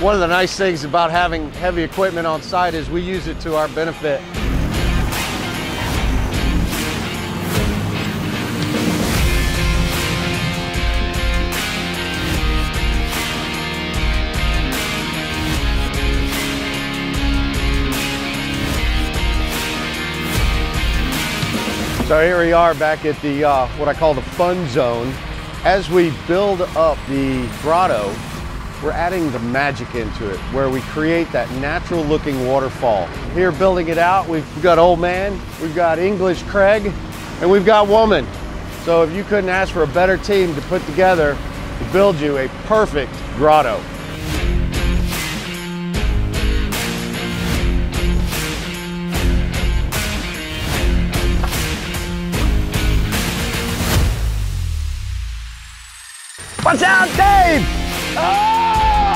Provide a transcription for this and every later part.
One of the nice things about having heavy equipment on site is we use it to our benefit. So here we are back at the, uh, what I call the fun zone. As we build up the grotto, we're adding the magic into it, where we create that natural looking waterfall. Here building it out, we've got Old Man, we've got English Craig, and we've got Woman. So if you couldn't ask for a better team to put together to build you a perfect grotto. Watch out, Dave! Oh!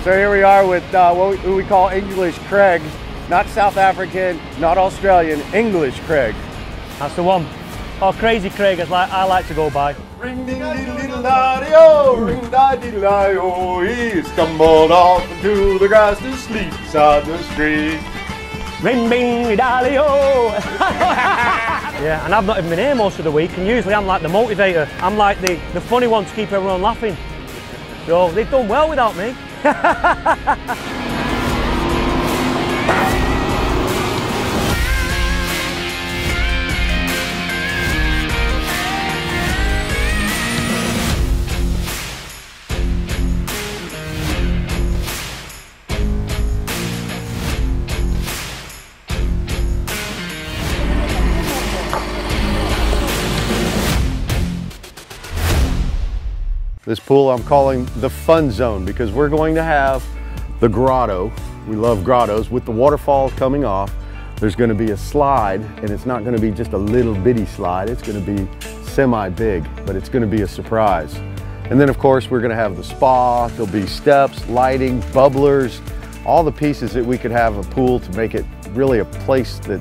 so here we are with uh, what we, who we call English Craig. Not South African, not Australian, English Craig. That's the one. Oh, Crazy Craig, as I like to go by. Ring ding diddle diddle daddy-o, ring da diddle di-o, he stumbled off into the grass to sleep beside the street. Ring bing dalio. yeah, and I've not even been here most of the week, and usually I'm like the motivator. I'm like the, the funny one to keep everyone laughing. So they've done well without me. This pool I'm calling the fun zone because we're going to have the grotto. We love grottos with the waterfall coming off. There's going to be a slide and it's not going to be just a little bitty slide. It's going to be semi big, but it's going to be a surprise. And then of course we're going to have the spa. There'll be steps, lighting, bubblers, all the pieces that we could have a pool to make it really a place that,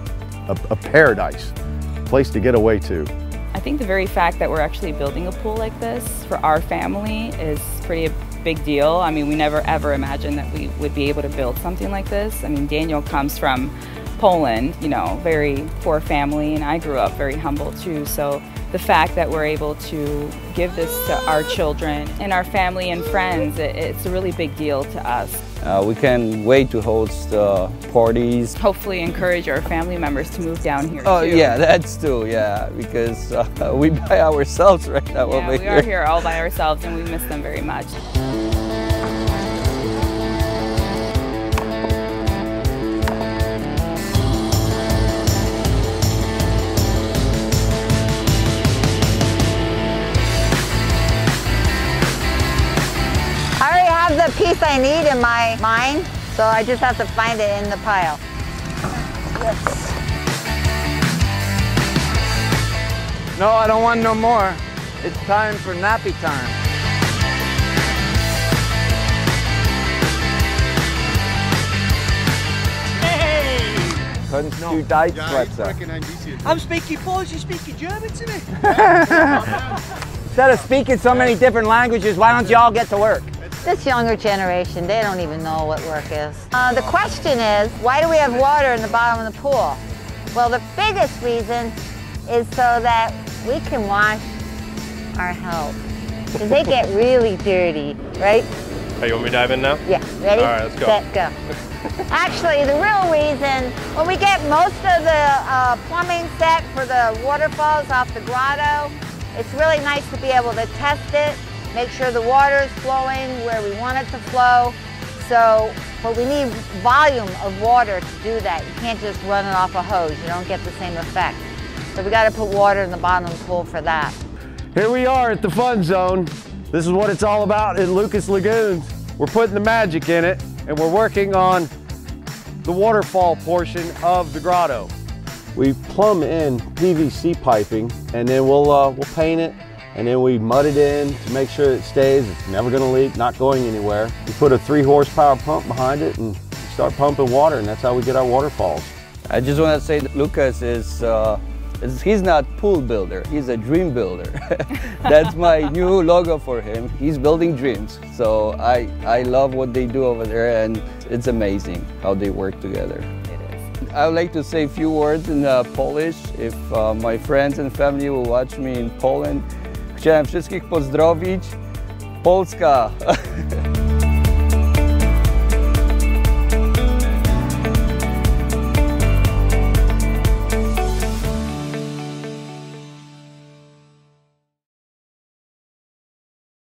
a, a paradise, a place to get away to. I think the very fact that we're actually building a pool like this for our family is pretty a big deal. I mean, we never ever imagined that we would be able to build something like this. I mean, Daniel comes from Poland, you know, very poor family, and I grew up very humble too. So the fact that we're able to give this to our children and our family and friends, it, it's a really big deal to us. Uh, we can wait to host uh, parties. Hopefully encourage our family members to move down here Oh too. yeah, that's too, yeah, because uh, we by ourselves right now Yeah, over we here. are here all by ourselves and we miss them very much. I need in my mind, so I just have to find it in the pile. Yes. No, I don't want no more. It's time for nappy time. Hey! Kannst du Deutsch sprechen? I'm speaking Polish, you're speaking German to me. Instead of speaking so many different languages, why don't you all get to work? This younger generation, they don't even know what work is. Uh, the question is, why do we have water in the bottom of the pool? Well, the biggest reason is so that we can wash our health. Because they get really dirty, right? Hey, you want me to dive in now? Yeah, ready? All right, let's go. Set, go. Actually, the real reason, when we get most of the uh, plumbing set for the waterfalls off the grotto, it's really nice to be able to test it, make sure the water is flowing where we want it to flow. So, but we need volume of water to do that. You can't just run it off a hose. You don't get the same effect. So we got to put water in the bottom of the pool for that. Here we are at the fun zone. This is what it's all about in Lucas Lagoons. We're putting the magic in it and we're working on the waterfall portion of the grotto. We plumb in PVC piping and then we'll, uh, we'll paint it and then we mud it in to make sure it stays. It's never gonna leak, not going anywhere. We put a three horsepower pump behind it and start pumping water and that's how we get our waterfalls. I just want to say that Lucas is uh, It's- he's not pool builder, he's a dream builder. That's my new logo for him. He's building dreams. So I, I love what they do over there and it's amazing how they work together. Is. I would like to say a few words in uh, Polish. If uh, my friends and family will watch me in Poland, chciałem wszystkich pozdrowić. Polska!